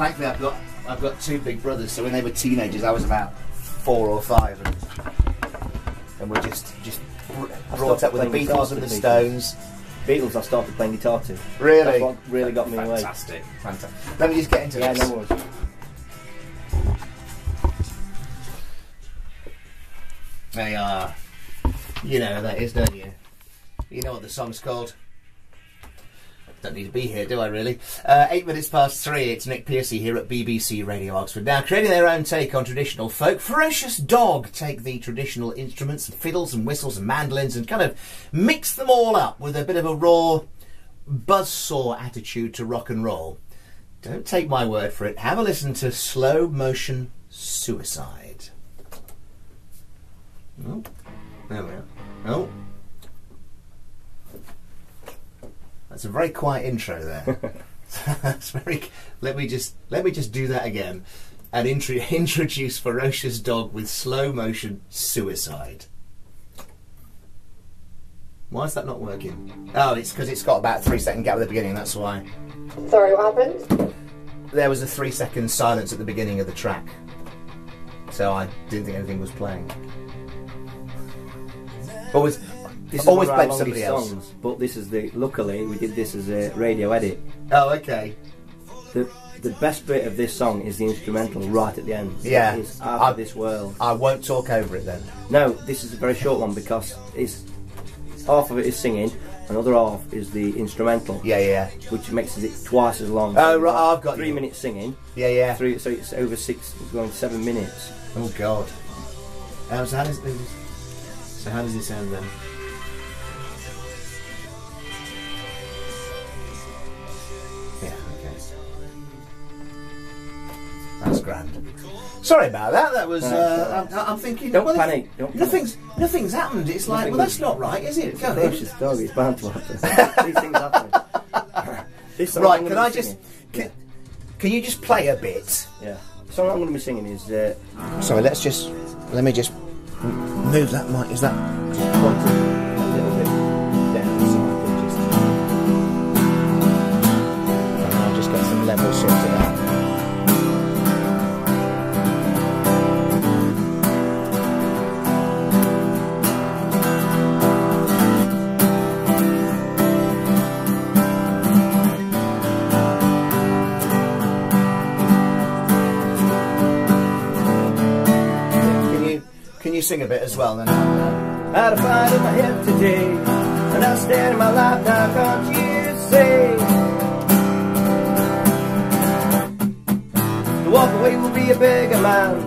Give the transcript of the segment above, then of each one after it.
thankfully I've got I've got two big brothers. So when they were teenagers, I was about four or five, and, and we're just just brought up with the Beatles and the the Stones. Beatles, I started playing guitar to. Really, That's what really got me away. fantastic, fantastic. Let me just get into Yeah, this. no worries. They are. You know who that is, don't you? You know what the song's called? Don't need to be here, do I really? Uh, eight minutes past three, it's Nick Piercy here at BBC Radio Oxford. Now, creating their own take on traditional folk, Ferocious Dog take the traditional instruments, and fiddles and whistles and mandolins, and kind of mix them all up with a bit of a raw buzzsaw attitude to rock and roll. Don't take my word for it. Have a listen to Slow Motion Suicide. Oh, there we are. Oh. That's a very quiet intro there. That's very. Let me just let me just do that again, and intro, introduce ferocious dog with slow motion suicide. Why is that not working? Oh, it's because it's got about a three second gap at the beginning. That's why. Sorry, what happened? There was a three second silence at the beginning of the track, so I didn't think anything was playing. Always, This is always played somebody else. songs, but this is the. Luckily, we did this as a radio edit. Oh, okay. The the best bit of this song is the instrumental right at the end. Yeah. it's out I- of this world. I won't talk over it then. No, this is a very short one because it's half of it is singing, another half is the instrumental, Yeah, yeah, which makes it twice as long. Oh, right, I've got three you. minutes singing, yeah, yeah. three, so it's over six, it's going seven minutes. Oh God. Um, so how does it, so how does it sound then? Sorry about that. That was. No, Uh, I'm, I'm thinking. Don't well, if- panic, don't panic. Nothing's nothing's happened. It's like, well, that's not right, is it? Go on. Ferocious dog, it's bound to happen. These things happen. This Right. Can I just? singing- Can, can you just play a bit? Yeah. The song I'm going to be singing is uh, Sorry. Let's just. Let me just move that mic. Is that? You sing a bit as well then? Had a fight in my head today, and I stand in my life now, can't you see? To walk away will be a bigger man,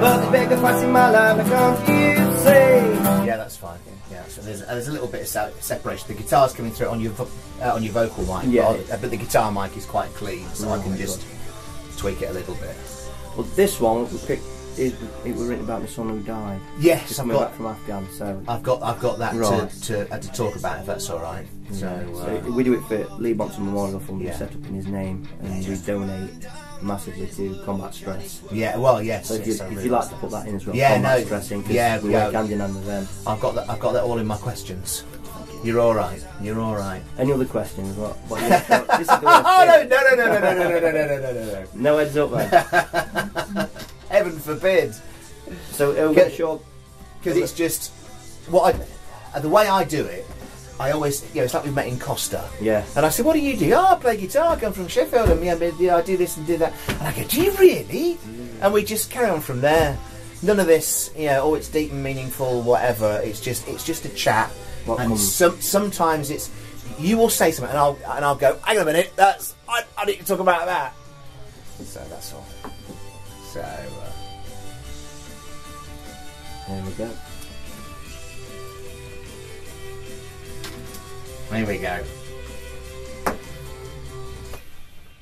but the bigger parts in my life, can't you see? Yeah, that's fine. Yeah, so there's, there's a little bit of separation. The guitar's coming through on your uh, on your vocal mic, Yeah. but, uh, but the guitar mic is quite clean, so I Oh can my just tweak it a little bit. Well, this one we picked, it, it was written about my son who died. Yes, Just I've coming got back from Afghan, so. I've got I've got that Right. to to, uh, to talk about if that's all right. So, So uh, we do it for Lee Bonsall Memorial Fund. Yeah. We set up in his name, and we donate massively to combat stress. yeah, well, yes. So if you, yes, I if you like like to put that in as well, Yeah, combat no, stressing, 'cause yeah, we yeah. work hand in hand with them. I've got that I've got that all in my questions. You're all right. You're all right. Any other questions? What? what this is the worst Oh no bit. no no no no no no no no no no no no! No heads up, man. Heaven forbid. So it'll Get- get short. because it's just what I, uh, the way I do it. I always, you know, it's like we met in Costa. Yeah. And I said, "What do you do?" Oh, I play guitar. I come from Sheffield, and yeah, yeah, I do this and do that. And I go, "Do you really?" And we just carry on from there. None of this, you know, oh, it's deep and meaningful, whatever. It's just, it's just a chat. What and some, sometimes it's, you will say something, and I'll, and I'll go, "Hang on a minute, that's, I, I need to talk about that." So that's all. So. Uh, There we go. There we go.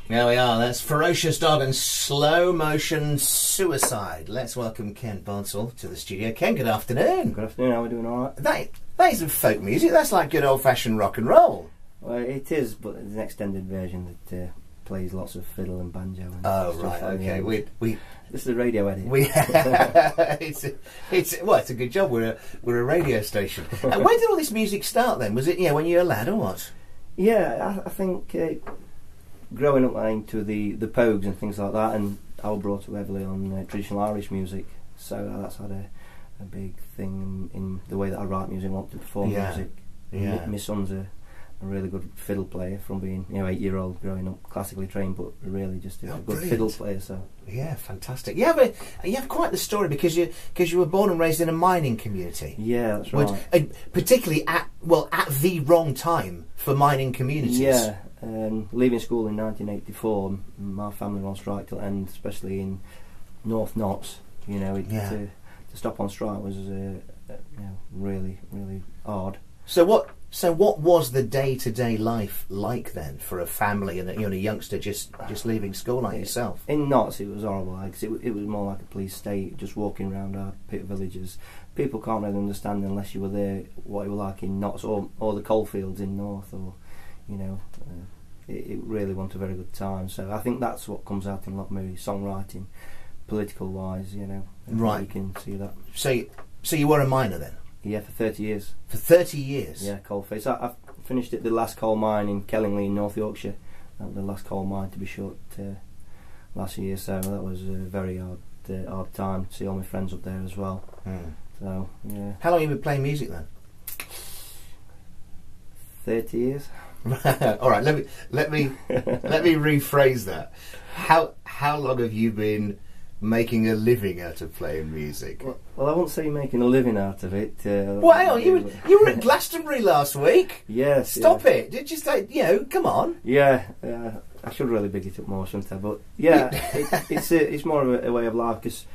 There we are. That's Ferocious Dog and Slow Motion Suicide. Let's welcome Ken Bonsall to the studio. Ken, good afternoon. Good afternoon. How are we doing? All right. That, that isn't folk music. That's like good old fashioned rock and roll. Well, it is, but there's an extended version that uh, plays lots of fiddle and banjo. And Oh right, okay. We we This is a radio edit. we. it's a, it's well, it's a good job. We're a we're a radio station. and where did all this music start then? Was it yeah when you were a lad or what? Yeah, I, I think uh, growing up I into the the Pogues and things like that, and I was brought up heavily on uh, traditional Irish music, so that's had a, a big thing in the way that I write music, want to perform Yeah. music. Yeah. My, my son's a, a really good fiddle player from being you know eight year old growing up classically trained, but really just a Oh, good brilliant. fiddle player. So Yeah, fantastic. You have a you have quite the story because you because you were born and raised in a mining community. yeah, that's Which- right. and particularly at well at the wrong time for mining communities. Yeah, um, leaving school in 1984, my family were on strike till end, especially in North Notts. You know, it, Yeah. to, to stop on strike was uh, uh, you know, really, really hard. So what? So what was the day to day life like then for a family and a, you know, a youngster just just leaving school like yourself? In Notts, it was horrible because it, it was more like a police state, just walking around our pit villages. People can't really understand unless you were there what it was like in Notts or, or the coalfields in North, or you know, uh, it, it really wasn't a very good time. So I think that's what comes out in a lot of my songwriting, political wise. You know, Right. You can see that. So you, so you were a miner then Yeah, for 30 years. for thirty years. Yeah, coalface. I, I finished at the last coal mine in Kellingley in North Yorkshire. That the last coal mine to be short, uh, last year, so that was a very hard, uh, hard time. See all my friends up there as well. Hmm. So yeah, How long have you been playing music then? 30 years. All right, let me let me let me rephrase that. How how long have you been making a living out of playing music? Well, well, I won't say making a living out of it. Uh, Well, hang on, you were, you were at Glastonbury last week. Yes. Stop yeah. it! Did you say you know? Come on. Yeah, uh, I should really big it up more, I? But yeah, it, it's a, it's more of a, a way of life because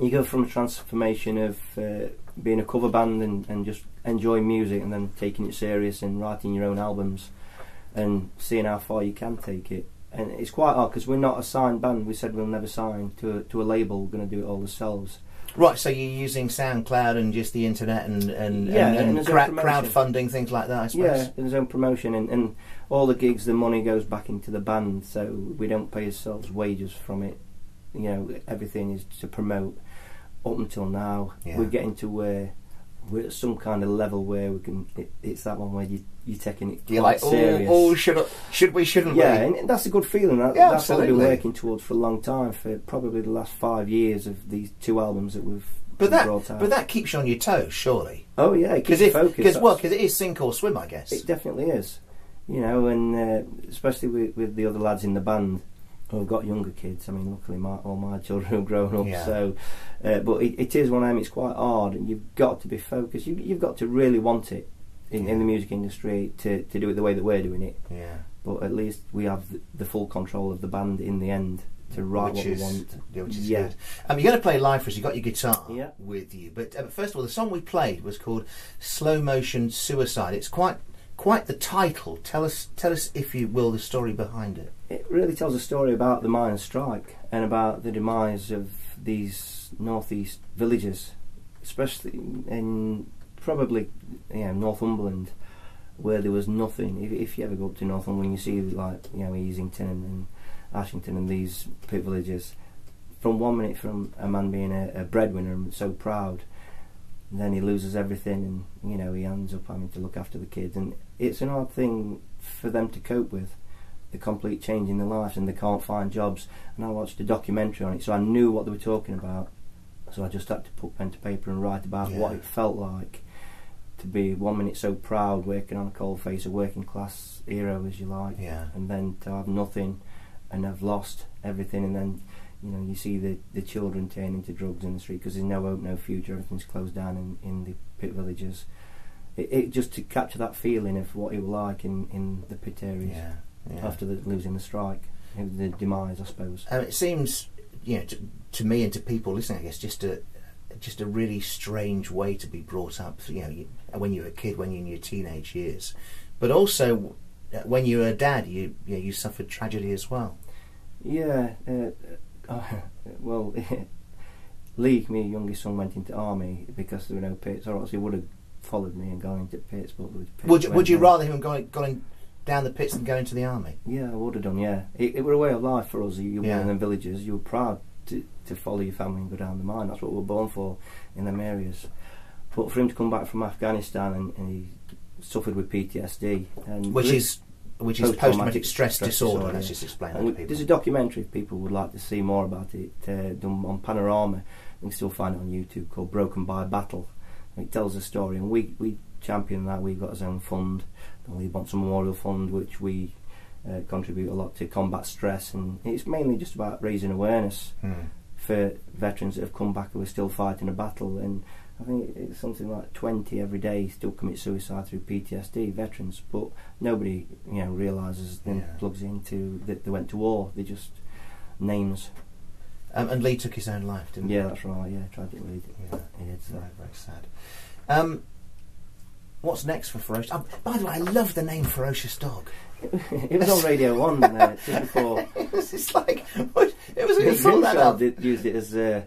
you go from a transformation of uh, being a cover band and, and just enjoying music, and then taking it serious and writing your own albums, and seeing how far you can take it. And it's quite odd because we're not a signed band. We said we'll never sign to a, to a label. We're going to do it all ourselves. Right, so you're using SoundCloud and just the internet and and, Yeah, and, and and cra- crowdfunding things like that. I suppose. Yeah, there's own promotion and, and all the gigs, the money goes back into the band, so we don't pay ourselves wages from it. You know, everything is to promote. Up until now, Yeah. we're getting to where we're at some kind of level where we can. It, it's that one where you you're taking it You're like, oh, serious. oh, should I, should we? Shouldn't yeah, we? and that's a good feeling. That, Yeah, that's what we've been working towards for a long time, for probably the last five years of these two albums that we've But that, out. but that keeps you on your toes, surely. oh yeah, it keeps Because focused. because well, because it is sink or swim, I guess. It definitely is. You know, and uh, especially with, with the other lads in the band who've got younger kids. I mean, luckily my, all my children have grown up. Yeah. So, uh, but it, it is one of them. It's quite hard, and you've got to be focused. You, you've got to really want it in, in the music industry to, to do it the way that we're doing it. yeah. But at least we have the, the full control of the band in the end to write which what is, we want. yeah, which is Yeah. good. Um, you're going to play live for us. You've got your guitar Yeah. with you. But um, first of all, the song we played was called "Slow Motion Suicide." It's quite quite the title. Tell us, tell us, if you will, the story behind it. It really tells a story about the miners' strike and about the demise of these northeast villages, especially in probably yeah Northumberland, where there was nothing. If, if you ever go up to Northumberland, you see like you know Easington and, Ashington and these pit villages. From one minute, from a man being a, a breadwinner and so proud, then he loses everything, and you know he ends up having to look after the kids, and it's an odd thing for them to cope with the complete change in their lives and they can't find jobs. And I watched a documentary on it, so I knew what they were talking about. So I just had to put pen to paper and write about what it felt like to be one minute so proud, working on a coal face, a working class hero, as you like, Yeah. and then to have nothing and have lost everything, and then you know you see the the children turning to drugs in the street because there's no hope, no future, everything's closed down in in the pit villages. It, it just to capture that feeling of what it was like in in the pit areas Yeah. yeah. after the, losing the strike, the demise, I suppose. Um, it seems, you know, to, to me and to people listening, I guess, just a just a really strange way to be brought up. You know, you, when you're a kid, when you're in your teenage years, but also uh, when you're a dad, you you, know, you suffered tragedy as well. Yeah, uh, uh, well, Lee, my youngest son, went into army because there were no pits, or else he would have followed me and gone into pits. But there was pits Would you, would you rather him going going down the pits than going to the army? Yeah, I would have done. Yeah, it, it were a way of life for us. You were Yeah. in the villages. You were proud to, to follow your family and go down the mine. That's what we were born for in them areas. But for him to come back from Afghanistan and, and he suffered with PTSD, and Which is which is Post-traumatic post-traumatic stress, stress disorder. disorder, Let's yeah. just explain that And to people. there's a documentary if people would like to see more about it uh, done on Panorama. You can still find it on YouTube called Broken by Battle. And it tells the story, and we we champion that. We've got our own fund, the Lee Bonsall Memorial Fund, which we uh, contribute a lot to combat stress, and it's mainly just about raising awareness Hmm. for veterans that have come back who are still fighting a battle. And I think it's something like 20 every day still commit suicide through PTSD, veterans, but nobody you know realises then Yeah. plugs into that they went to war. They just names. Um, and Lee took his own life, didn't he? Yeah, that's right. Yeah, tragically. Yeah. He did. It's So. very, very sad. Um, what's next for Ferocious? Oh, by the way, I love the name Ferocious Dog. it was on Radio 1 uh, just before. it was just like, what, it was, Nick thought that up? used it as a,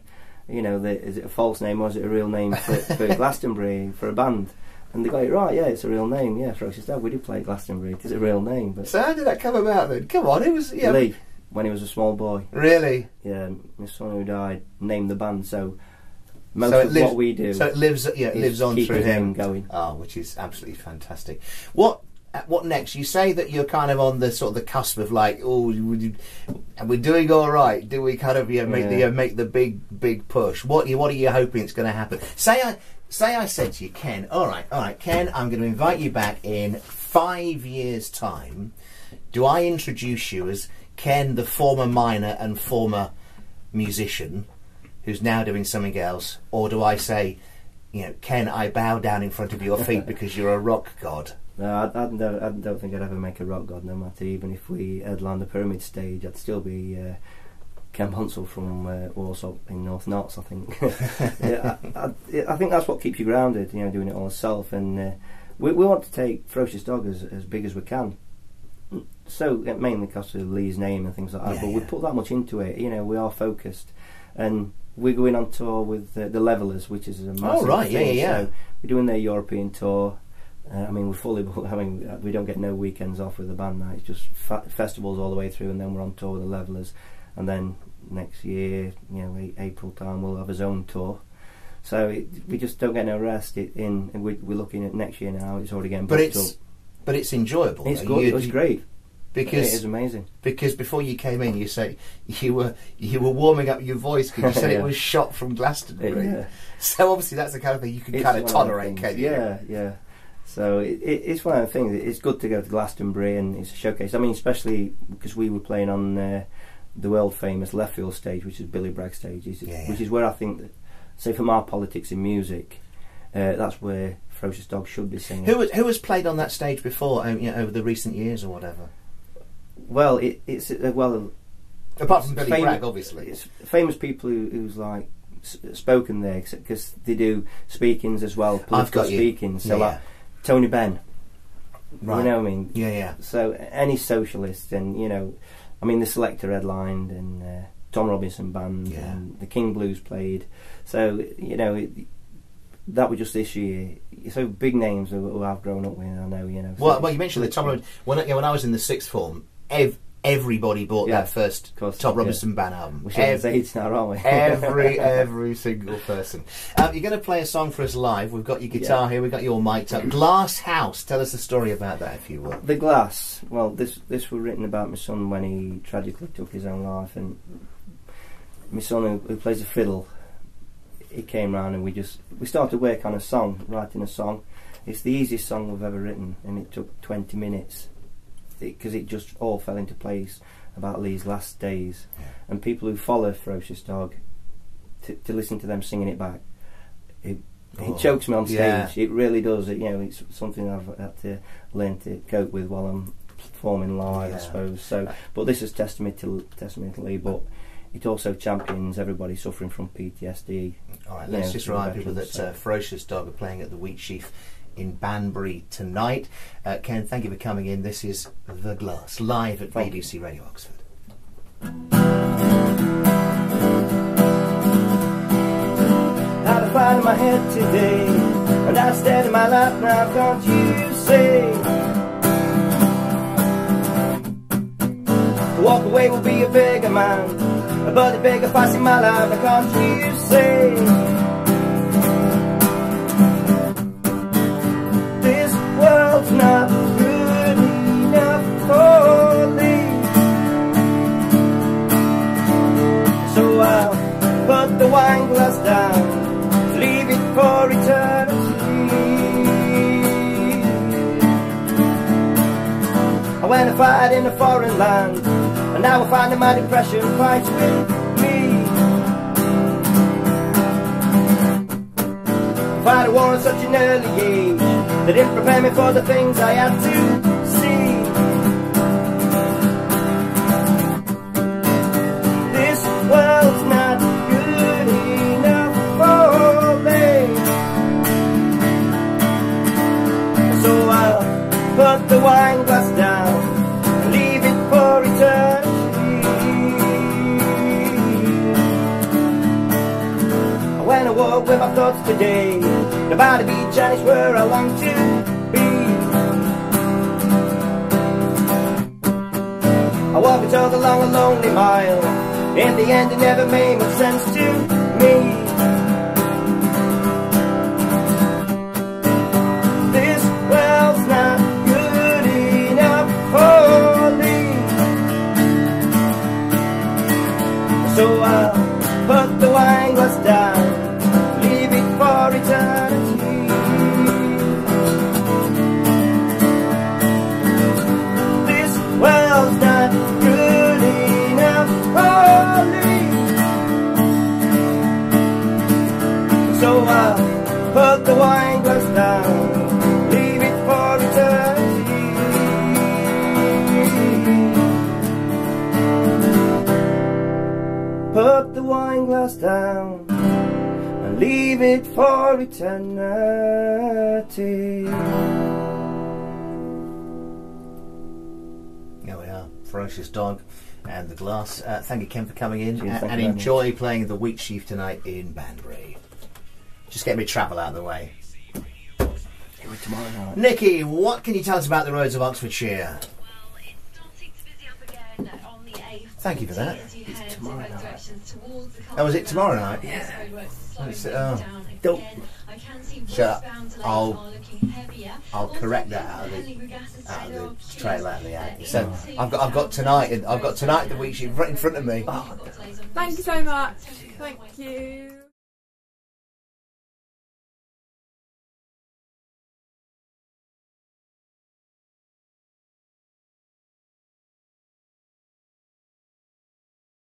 you know, the, is it a false name or is it a real name for, for Glastonbury for a band? And they got it right, yeah, it's a real name, yeah, Ferocious Dog. We did play Glastonbury, it is a real name. But So how did that come about then? Come on, it was, yeah. Lee, when he was a small boy, Really? yeah, my son who died named the band, so most So of lives- what we do So it lives, yeah, it lives on through him. going. Oh, which is absolutely fantastic. What what next? You say that you're kind of on the sort of the cusp of like, oh, you, we're doing all right. Do we kind of yeah, make the Yeah. uh, make the big big push? What you what are you hoping it's going to happen? Say I say I said to you, Ken. All right, all right, Ken. I'm going to invite you back in five years' time. Do I introduce you as Ken, the former miner and former musician, who's now doing something else, or do I say? you know, Ken, I bow down in front of your feet because you're a rock god. No, I, I, don't, I don't think I'd ever make a rock god, no matter. Even if we headlined the pyramid stage, I'd still be uh, Ken Bonsall from uh, Warsop in North Notts, I think. yeah, I, I, I think that's what keeps you grounded, you know, doing it all yourself. And uh, we, we want to take Ferocious Dog as, as big as we can. So, uh, mainly because of Lee's name and things like that, Yeah, but yeah. we put that much into it, you know, we are focused. And we're going on tour with uh, the Levellers, which is a massive Oh, right, yeah, thing. yeah, yeah. So we're doing their European tour. Uh, I mean, we're fully mean, uh, we don't get no weekends off with the band now. It's just fa- festivals all the way through, and then we're on tour with the Levellers. And then next year, you know, a- April time, we'll have his own tour. So it, we just don't get no rest. It, in we, we're looking at next year now. It's already getting But it's up. but it's enjoyable. It's good. You- it's great. it because is amazing. because before you came in, you say you were you were warming up your voice because you said it was shot from Glastonbury. Yeah. So obviously that's the kind of thing you can It's kind of tolerate, can you? Yeah, yeah. So it, it, it's one of the things. It's good to go to Glastonbury and it's a showcase. I mean, especially because we were playing on uh, the world famous left field stage, which is Billy Bragg stage, which is- Yeah, yeah. which is where I think, that, say, from our politics in music, uh, that's where Ferocious Dog should be singing. Who has, who has played on that stage before? um, you know, over the recent years or whatever. Well, it, it's uh, well, Apart from Billy Fam- Bragg, obviously. it's famous people who, who's like spoken there because they do speakings as well, I've political speaking. So yeah, like Tony Benn, right. you know, what I mean, yeah, yeah. So any socialist, and you know, I mean, the Selecter headlined, and uh, Tom Robinson band, Yeah. and the King Blues played. So you know, it, that was just this year. So big names who, who I've grown up with, I know. You know. so Well, well, you mentioned the Tom Robinson. When I, yeah, when I was in the sixth form, ev- everybody bought Yeah, that first of course, Tom yeah. Robinson band album. We're sharing Ev- the now, aren't we? every every single person. Um, you're going to play a song for us live. We've got your guitar here. We've got your mic up. Glass House. Tell us the story about that, if you will. The Glass. Well, this this was written about my son when he tragically took his own life, and my son who, who plays the fiddle, he came round and we just we started work on a song, writing a song. It's the easiest song we've ever written, and it took 20 minutes because it, just all fell into place about Lee's last days, Yeah. and people who follow Ferocious Dog to, to listen to them singing it back. It, Oh, it chokes me on stage. yeah. It really does. It, you know, it's something I've had to learn to cope with while I'm performing live, Yeah. I suppose. So, but this is testament to testament to Lee, but it also champions everybody suffering from PTSD. All right, let's just for the remind people that uh, Ferocious Dog are playing at the Wheat Sheaf in Banbury tonight. Uh, Ken, thank you for coming in. This is The Glass, live at Thank you. BBC Radio Oxford. Had a fight in my head today, and I stared in my lap. Now, can't you see? To walk away will be a bigger man, but the bigger fight in my life. Can't you see? wine glass down, leave it for eternity. I went to fight in a foreign land, and now I'm finding my depression fights with me. I fought a war at such an early age, that it prepared me for the things I had to the wine glass down and leave it for eternity. When I walk with my thoughts today, body beach and it's where I long to be. I walk and talk along a lonely mile. In the end, it never made much sense to down, leave it for eternity. This world's not good enough for me. So I'll put the wine glass down, leave it for eternity. Put the wine glass down leave it for eternity. There we are. Ferocious Dog and the glass. Uh, thank you, Ken, for coming in Cheers, and, and very enjoy playing the Wheat Sheaf tonight in Banbury. Just get me travel out of the way. Tomorrow night. Nikki, what can you tell us about the roads of Oxfordshire? Thank you for that. as you It's tomorrow night. directions towards the Oh, was it tomorrow night? Yes, roadworks It's, things oh. down Don't- I can see Shut up. I'll- looking heavier. I'll correct that out of the, out of the trailer out of the uh, ad. So I've got I've got tonight I've got tonight the Wheat Sheaf right in front of me. You've got delays on Thank you so much. Thank you.